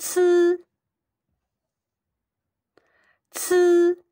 吃吃。